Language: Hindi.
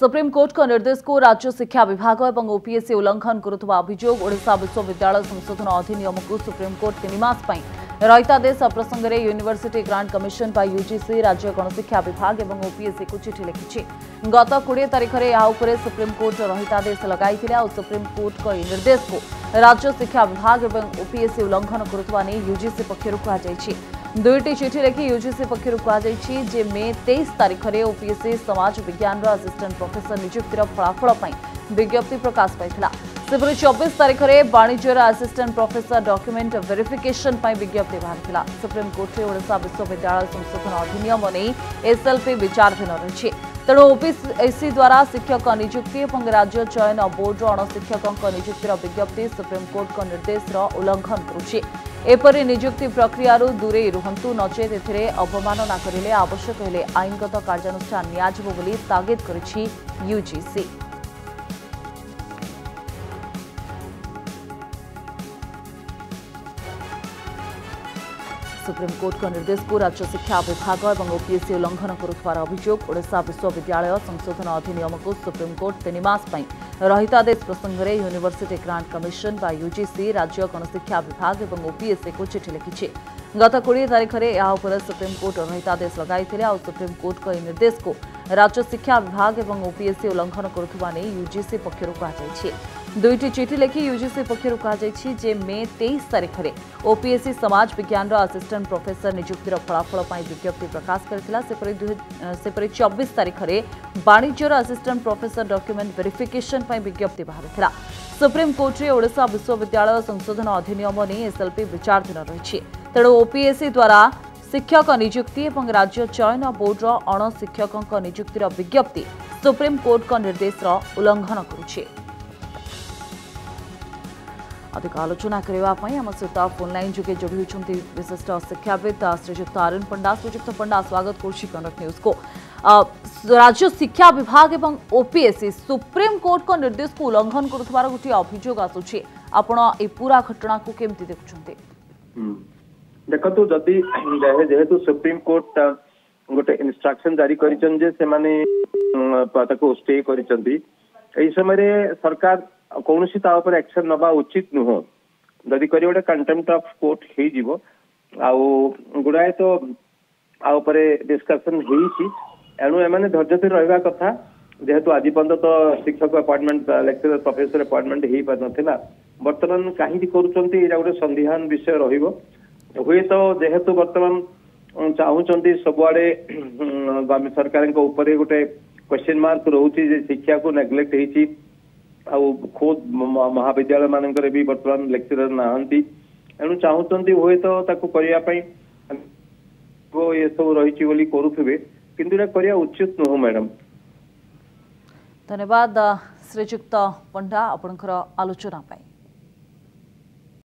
सुप्रीम कोर्ट को निर्देश को राज्य शिक्षा विभाग और ओपीएससी उल्लंघन करुवा अभोग ओा विश्वविद्यालय संशोधन अधिनियम को सुप्रीमकोर्ट तीनमास रहितादेश प्रसंग में यूनिवर्सिटी ग्रांट कमिशन बा यूजीसी राज्य गणशिक्षा विभाग और ओपीएससी को चिठी लिखि गत कोड़े तारीख में यह सुप्रीमकोर्ट रहीतादेश लगे और सुप्रीमकोर्ट निर्देश को राज्य शिक्षा विभाग और ओपीएससी उल्लंघन करुवा नहीं यूजीसी पक्ष दुईट चिठी लिखि यूजिसी पक्ष जे मे तेईस तारीख में ओपीएससी समाज विज्ञान आसीस्टांट प्रफेसर निजुक्तिर फलाफल विज्ञप्ति प्रकाश पाई सेपरी चबीस तारीख में वाणिज्यर आसीस्टां प्रफेसर डक्यूमेंट भेरिफिकेसन विज्ञप्ति बाहर सुप्रीमकोर्टे ओडा विश्वविद्यालय संशोधन अधिनियम नहीं एसएलपी विचाराधीन रही तेणु ओपीएससी द्वारा शिक्षक निजुक्ति राज्य चयन बोर्ड अणशिक्षकों निजुक्तिर विज्ञप्ति सुप्रीमकोर्ट निर्देश उल्लंघन कर ଏପରି ନିଯୁକ୍ତି ପ୍ରକ୍ରିୟାରୁ ଦୂରେଇ ରୁହନ୍ତୁ ନଚେତ୍ ଏଥିରେ ଅବମାନନା କରିଲେ ଆବଶ୍ୟକ ହେଲେ ଆଇନଗତ କାର୍ଯ୍ୟାନୁଷ୍ଠାନ ନିଆଯିବ ବୋଲି ତାଗିଦ କରିଛି ୟୁଜିସି ସୁପ୍ରିମକୋର୍ଟଙ୍କ ନିର୍ଦ୍ଦେଶକୁ ରାଜ୍ୟ ଶିକ୍ଷା ବିଭାଗ ଏବଂ ଓପିଏସ୍ସି ଉଲ୍ଲଂଘନ କରୁଥିବାର ଅଭିଯୋଗ ଓଡ଼ିଶା ବିଶ୍ୱବିଦ୍ୟାଳୟ ସଂଶୋଧନ ଅଧିନିୟମକୁ ସୁପ୍ରିମକୋର୍ଟ ତିନି ମାସ ପାଇଁ ରହିତାଦେଶ ପ୍ରସଙ୍ଗରେ ୟୁନିଭର୍ସିଟି ଗ୍ରାଣ୍ଟ କମିଶନ ବା ୟୁଜିସି ରାଜ୍ୟ ଗଣଶିକ୍ଷା ବିଭାଗ ଏବଂ ଓପିଏସ୍ସିକୁ ଚିଠି ଲେଖିଛି ଗତ କୋଡ଼ିଏ ତାରିଖରେ ଏହା ଉପରେ ସୁପ୍ରିମକୋର୍ଟ ରହିତାଦେଶ ଲଗାଇଥିଲେ ଆଉ ସୁପ୍ରିମକୋର୍ଟଙ୍କ ଏହି ନିର୍ଦ୍ଦେଶକୁ ରାଜ୍ୟ ଶିକ୍ଷା ବିଭାଗ ଏବଂ ଓପିଏସ୍ସି ଉଲ୍ଲଂଘନ କରୁଥିବା ନେଇ ୟୁଜିସି ପକ୍ଷରୁ କୁହାଯାଇଛି ଦୁଇଟି ଚିଠି ଲେଖି ୟୁଜିସି ପକ୍ଷରୁ କୁହାଯାଇଛି ଯେ ମେ ତେଇଶ ତାରିଖରେ ଓପିଏସ୍ସି ସମାଜ ବିଜ୍ଞାନର ଆସିଷ୍ଟାଣ୍ଟ ପ୍ରଫେସର ନିଯୁକ୍ତିର ଫଳାଫଳ ପାଇଁ ବିଜ୍ଞପ୍ତି ପ୍ରକାଶ କରିଥିଲା ସେପରି ସେପରି ଚବିଶ ତାରିଖରେ ବାଣିଜ୍ୟର ଆସିଷ୍ଟାଣ୍ଟ ପ୍ରଫେସର ଡକ୍ୟୁମେଣ୍ଟ ଭେରିଫିକେସନ୍ ପାଇଁ ବିଜ୍ଞପ୍ତି ବାହାରିଥିଲା ସୁପ୍ରିମକୋର୍ଟରେ ଓଡ଼ିଶା ବିଶ୍ୱବିଦ୍ୟାଳୟ ସଂଶୋଧନ ଅଧିନିୟମ ନେଇ ଏସ୍ଏଲ୍ପି ବିଚାରାଧୀନ ରହିଛି ତେଣୁ ଓପିଏସ୍ସି ଦ୍ୱାରା ଶିକ୍ଷକ ନିଯୁକ୍ତି ଏବଂ ରାଜ୍ୟ ଚୟନ ବୋର୍ଡର ଅଣଶିକ୍ଷକଙ୍କ ନିଯୁକ୍ତିର ବିଜ୍ଞପ୍ତି ସୁପ୍ରିମକୋର୍ଟଙ୍କ ନିର୍ଦ୍ଦେଶର ଉଲ୍ଲଂଘନ କରୁଛି अधिक आलोचना करने सहित फोन लाइन जोगे जोड़ी विशिष्ट शिक्षावित श्रीजुक्त आर्यन पंडा श्रीजुक्त पंडा स्वागत कर को राज्य शिक्षा विभाग एवं ओपीएससी सुप्रीम कोर्ट को निर्देश को उल्लंघन कर गोटे अभोग आसा घटना को कमी देखते हम्म। देखो जदि जेहेतु सुप्रीम कोर्ट गोटे इन्स्ट्रक्शन जारी कर स्टे कर समय सरकार कौन एक्शन नवा उचित नुह जदि कर गुड़ाए तो आकसन एणु एम धर्ज रहा कथा जेहेतु आज पर्यत तो शिक्षक अपार्टमेंट लेक्चर प्रफेसर अपार्टमेंट हो पार ना बर्तमान कहीं करा गोटे सन्ध्यान विषय रुए तो जेहेतु बर्तमान चाहूंट सबुआड़े सरकार गोटे क्वेश्चन मार्क रोचे शिक्षा को नेग्लेक्ट होती ଆଉ ଖୋଦ୍ ମହାବିଦ୍ୟାଳୟ ମାନଙ୍କରେ ବି ବର୍ତ୍ତମାନ ଲେକ୍ଚରର ନାହାନ୍ତି ଏଣୁ ଚାହୁଁଛନ୍ତି ହୁଏତ ତାକୁ କରିବା ପାଇଁ ଏସବୁ ରହିଛି ବୋଲି କରୁଥିବେ କିନ୍ତୁ ଏଇଟା କରିବା ଉଚିତ ନୁହଁ ମ୍ୟାଡାମ ଧନ୍ୟବାଦ ଶ୍ରୀଯୁକ୍ତ ପଣ୍ଡା ଆପଣଙ୍କର ଆଲୋଚନା ପାଇଁ